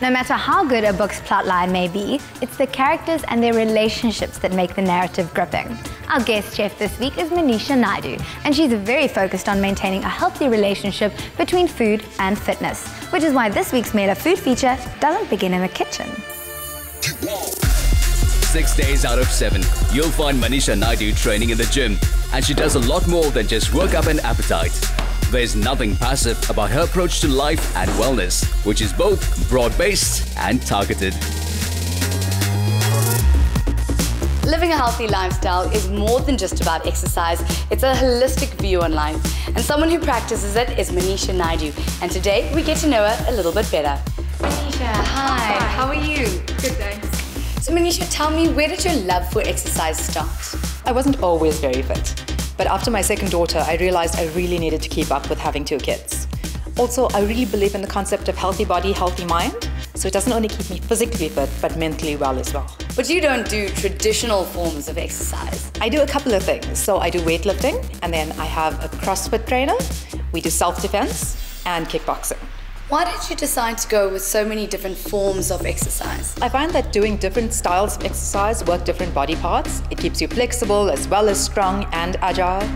No matter how good a book's plotline may be, it's the characters and their relationships that make the narrative gripping. Our guest chef this week is Manisha Naidu, and she's very focused on maintaining a healthy relationship between food and fitness, which is why this week's Made of Food feature doesn't begin in the kitchen. Six days out of seven, you'll find Manisha Naidu training in the gym, and she does a lot more than just work up an appetite. There's nothing passive about her approach to life and wellness, which is both broad based and targeted. Living a healthy lifestyle is more than just about exercise, it's a holistic view on life. And someone who practices it is Manisha Naidu. And today we get to know her a little bit better. Manisha, hi. hi. How are you? Good, thanks. So, Manisha, tell me, where did your love for exercise start? I wasn't always very fit. But after my second daughter, I realized I really needed to keep up with having two kids. Also, I really believe in the concept of healthy body, healthy mind. So it doesn't only keep me physically fit, but mentally well as well. But you don't do traditional forms of exercise. I do a couple of things. So I do weightlifting, and then I have a CrossFit trainer. We do self defense and kickboxing. Why did you decide to go with so many different forms of exercise? I find that doing different styles of exercise work different body parts. It keeps you flexible as well as strong and agile,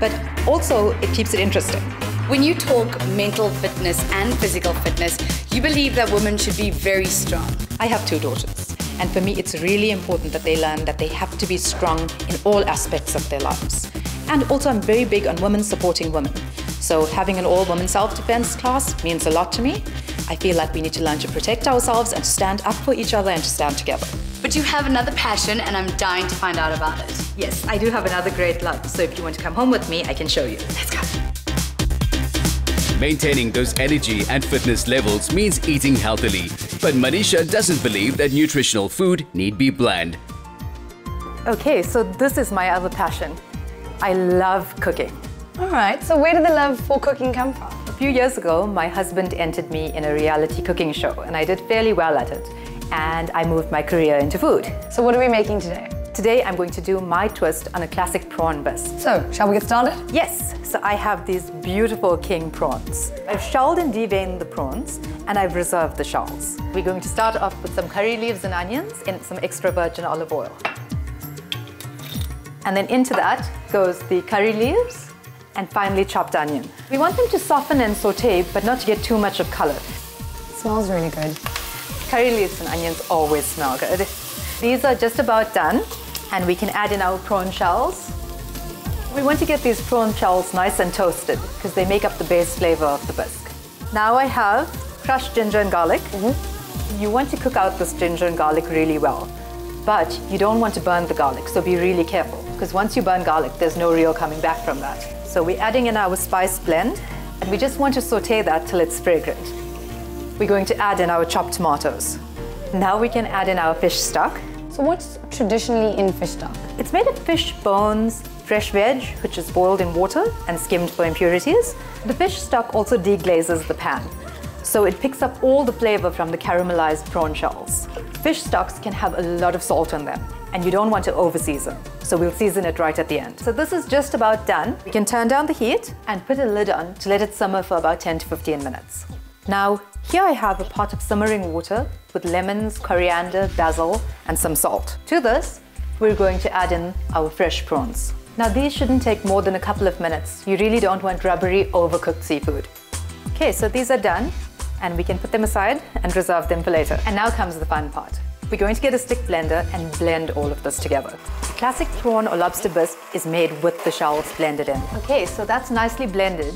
but also it keeps it interesting. When you talk mental fitness and physical fitness, you believe that women should be very strong. I have two daughters, and for me, it's really important that they learn that they have to be strong in all aspects of their lives. And also, I'm very big on women supporting women. So having an all-woman self-defense class means a lot to me. I feel like we need to learn to protect ourselves and to stand up for each other and to stand together. But you have another passion and I'm dying to find out about it. Yes, I do have another great love. So if you want to come home with me, I can show you. Let's go. Maintaining those energy and fitness levels means eating healthily. But Manisha doesn't believe that nutritional food need be bland. Okay, so this is my other passion. I love cooking. All right, so where did the love for cooking come from? A few years ago, my husband entered me in a reality cooking show, and I did fairly well at it. And I moved my career into food. So what are we making today? Today, I'm going to do my twist on a classic prawn bisque. So, shall we get started? Yes. So I have these beautiful king prawns. I've shelled and deveined the prawns, and I've reserved the shells. We're going to start off with some curry leaves and onions in some extra virgin olive oil. And then into that goes the curry leaves, and finely chopped onion. We want them to soften and saute, but not to get too much of color. It smells really good. Curry leaves and onions always smell good. These are just about done, and we can add in our prawn shells. We want to get these prawn shells nice and toasted because they make up the base flavor of the bisque. Now I have crushed ginger and garlic. Mm -hmm. You want to cook out this ginger and garlic really well, but you don't want to burn the garlic, so be really careful because once you burn garlic, there's no real coming back from that. So we're adding in our spice blend and we just want to saute that till it's fragrant. We're going to add in our chopped tomatoes. Now we can add in our fish stock. So what's traditionally in fish stock? It's made of fish bones, fresh veg, which is boiled in water and skimmed for impurities. The fish stock also deglazes the pan. So it picks up all the flavor from the caramelized prawn shells. Fish stocks can have a lot of salt in them and you don't want to over season. So we'll season it right at the end. So this is just about done. We can turn down the heat and put a lid on to let it simmer for about 10 to 15 minutes. Now, here I have a pot of simmering water with lemons, coriander, basil, and some salt. To this, we're going to add in our fresh prawns. Now these shouldn't take more than a couple of minutes. You really don't want rubbery, overcooked seafood. Okay, so these are done and we can put them aside and reserve them for later. And now comes the fun part. We're going to get a stick blender and blend all of this together. Classic prawn or lobster bisque is made with the shells blended in. Okay, so that's nicely blended.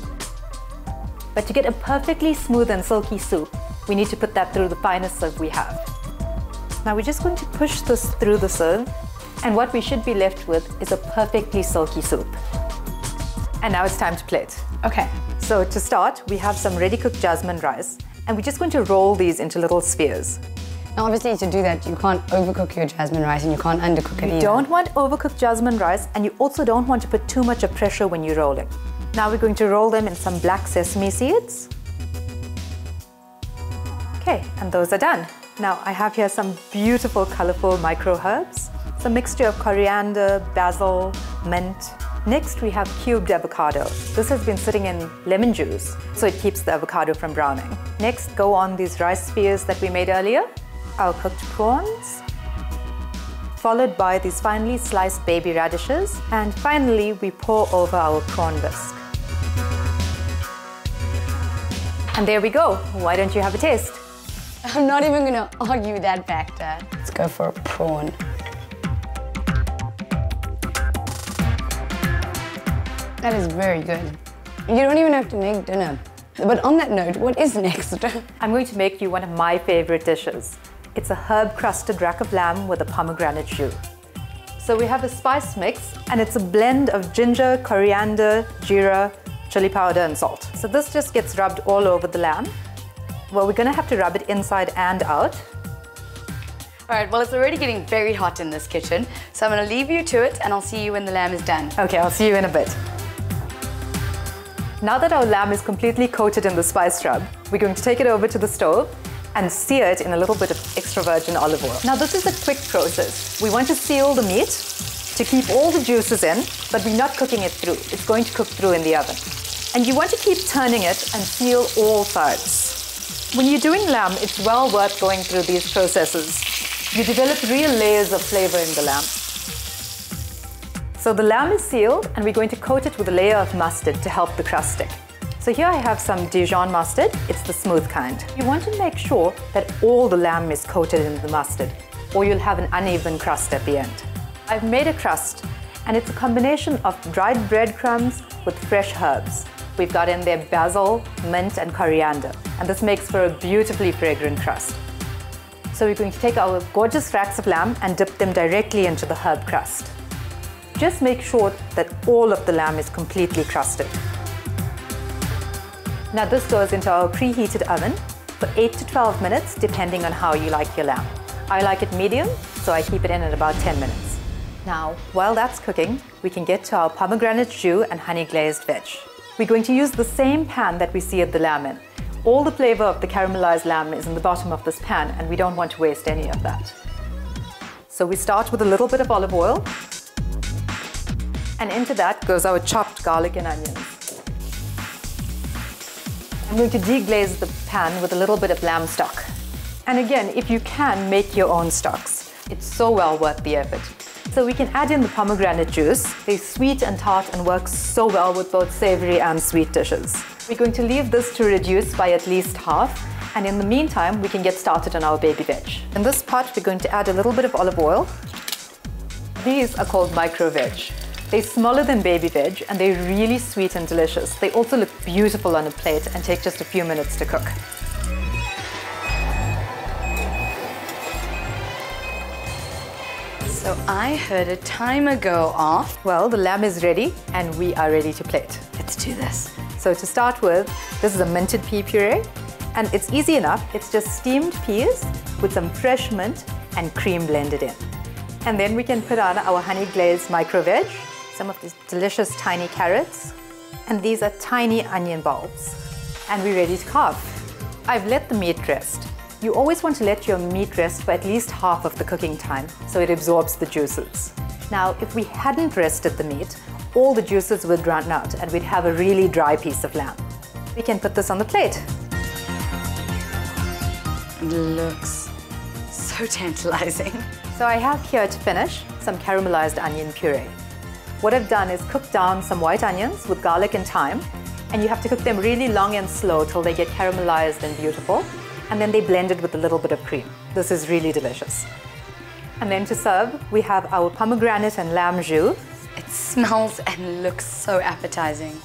But to get a perfectly smooth and silky soup, we need to put that through the finest sieve we have. Now we're just going to push this through the sieve, and what we should be left with is a perfectly silky soup. And now it's time to plate. Okay. So to start, we have some ready cooked jasmine rice, and we're just going to roll these into little spheres. Now obviously to do that, you can't overcook your jasmine rice and you can't undercook it You either. don't want overcooked jasmine rice and you also don't want to put too much of pressure when you're rolling. Now we're going to roll them in some black sesame seeds. Okay, and those are done. Now I have here some beautiful colorful micro herbs, It's a mixture of coriander, basil, mint, Next, we have cubed avocado. This has been sitting in lemon juice, so it keeps the avocado from browning. Next, go on these rice spheres that we made earlier, our cooked prawns, followed by these finely sliced baby radishes, and finally, we pour over our prawn bisque. And there we go. Why don't you have a taste? I'm not even gonna argue that factor. Let's go for a prawn. That is very good. You don't even have to make dinner. But on that note, what is next? I'm going to make you one of my favorite dishes. It's a herb-crusted rack of lamb with a pomegranate jus. So we have a spice mix, and it's a blend of ginger, coriander, jeera, chili powder, and salt. So this just gets rubbed all over the lamb. Well, we're gonna have to rub it inside and out. All right, well, it's already getting very hot in this kitchen, so I'm gonna leave you to it, and I'll see you when the lamb is done. Okay, I'll see you in a bit. Now that our lamb is completely coated in the spice rub, we're going to take it over to the stove and sear it in a little bit of extra virgin olive oil. Now this is a quick process. We want to seal the meat to keep all the juices in, but we're not cooking it through. It's going to cook through in the oven. And you want to keep turning it and seal all sides. When you're doing lamb, it's well worth going through these processes. You develop real layers of flavor in the lamb. So the lamb is sealed and we're going to coat it with a layer of mustard to help the crust stick. So here I have some Dijon mustard, it's the smooth kind. You want to make sure that all the lamb is coated in the mustard or you'll have an uneven crust at the end. I've made a crust and it's a combination of dried breadcrumbs with fresh herbs. We've got in there basil, mint and coriander and this makes for a beautifully fragrant crust. So we're going to take our gorgeous racks of lamb and dip them directly into the herb crust. Just make sure that all of the lamb is completely crusted. Now this goes into our preheated oven for 8 to 12 minutes depending on how you like your lamb. I like it medium, so I keep it in at about 10 minutes. Now, while that's cooking, we can get to our pomegranate jus and honey glazed veg. We're going to use the same pan that we seared the lamb in. All the flavor of the caramelized lamb is in the bottom of this pan and we don't want to waste any of that. So we start with a little bit of olive oil and into that goes our chopped garlic and onions. I'm going to deglaze the pan with a little bit of lamb stock. And again, if you can, make your own stocks. It's so well worth the effort. So we can add in the pomegranate juice. They're sweet and tart and work so well with both savory and sweet dishes. We're going to leave this to reduce by at least half. And in the meantime, we can get started on our baby veg. In this pot, we're going to add a little bit of olive oil. These are called micro veg. They're smaller than baby veg and they're really sweet and delicious. They also look beautiful on a plate and take just a few minutes to cook. So I heard a timer go off. Well, the lamb is ready and we are ready to plate. Let's do this. So to start with, this is a minted pea puree and it's easy enough. It's just steamed peas with some fresh mint and cream blended in. And then we can put on our honey glazed micro veg, some of these delicious tiny carrots, and these are tiny onion bulbs. And we're ready to carve. I've let the meat rest. You always want to let your meat rest for at least half of the cooking time so it absorbs the juices. Now, if we hadn't rested the meat, all the juices would run out and we'd have a really dry piece of lamb. We can put this on the plate. It looks so tantalizing. So I have here to finish some caramelized onion puree. What I've done is cook down some white onions with garlic and thyme, and you have to cook them really long and slow till they get caramelized and beautiful, and then they blend it with a little bit of cream. This is really delicious. And then to serve, we have our pomegranate and lamb jus. It smells and looks so appetizing.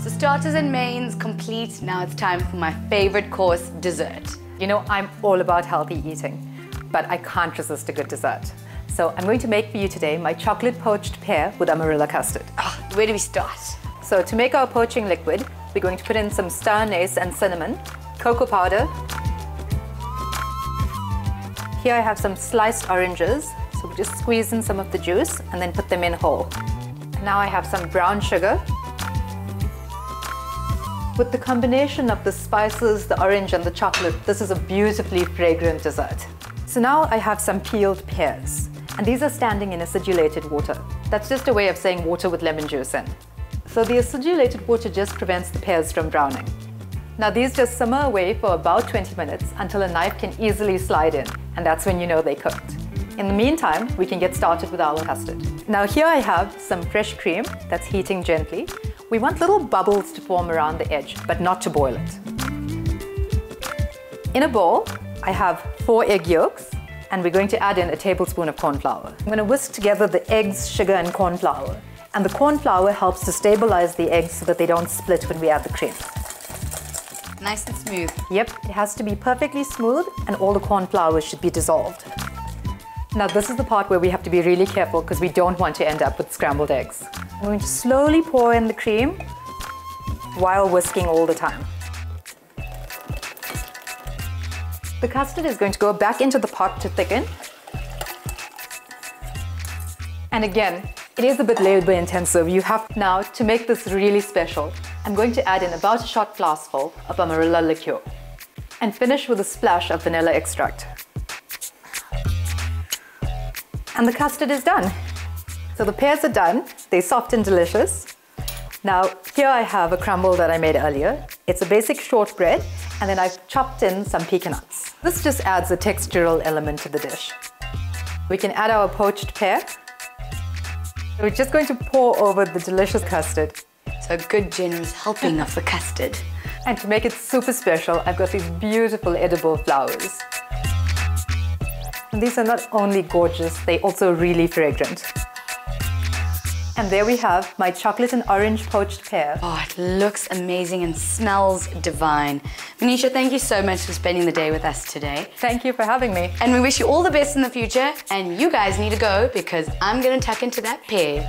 So starters and mains complete. Now it's time for my favorite course, dessert. You know, I'm all about healthy eating, but I can't resist a good dessert. So I'm going to make for you today my chocolate poached pear with Amarula custard. Oh, where do we start? So to make our poaching liquid, we're going to put in some star anise and cinnamon, cocoa powder. Here I have some sliced oranges, so we just squeeze in some of the juice and then put them in whole. Now I have some brown sugar. With the combination of the spices, the orange and the chocolate, this is a beautifully fragrant dessert. So now I have some peeled pears. And these are standing in acidulated water. That's just a way of saying water with lemon juice in. So the acidulated water just prevents the pears from browning. Now these just simmer away for about 20 minutes until a knife can easily slide in, and that's when you know they cooked. In the meantime, we can get started with our custard. Now here I have some fresh cream that's heating gently. We want little bubbles to form around the edge, but not to boil it. In a bowl, I have four egg yolks, and we're going to add in a tablespoon of corn flour. I'm going to whisk together the eggs, sugar, and corn flour. And the corn flour helps to stabilize the eggs so that they don't split when we add the cream. Nice and smooth. Yep, it has to be perfectly smooth and all the corn flour should be dissolved. Now this is the part where we have to be really careful because we don't want to end up with scrambled eggs. I'm going to slowly pour in the cream while whisking all the time. The custard is going to go back into the pot to thicken. And again, it is a bit labor intensive. You have now to make this really special. I'm going to add in about a shot glassful of Amarula liqueur and finish with a splash of vanilla extract. And the custard is done. So the pears are done. They're soft and delicious. Now, here I have a crumble that I made earlier. It's a basic shortbread, and then I've chopped in some pecan nuts. This just adds a textural element to the dish. We can add our poached pear. We're just going to pour over the delicious custard. So a good generous helping of the custard. And to make it super special, I've got these beautiful edible flowers. And these are not only gorgeous, they're also really fragrant. And there we have my chocolate and orange poached pear. Oh, it looks amazing and smells divine. Manisha, thank you so much for spending the day with us today. Thank you for having me. And we wish you all the best in the future. And you guys need to go because I'm going to tuck into that pear.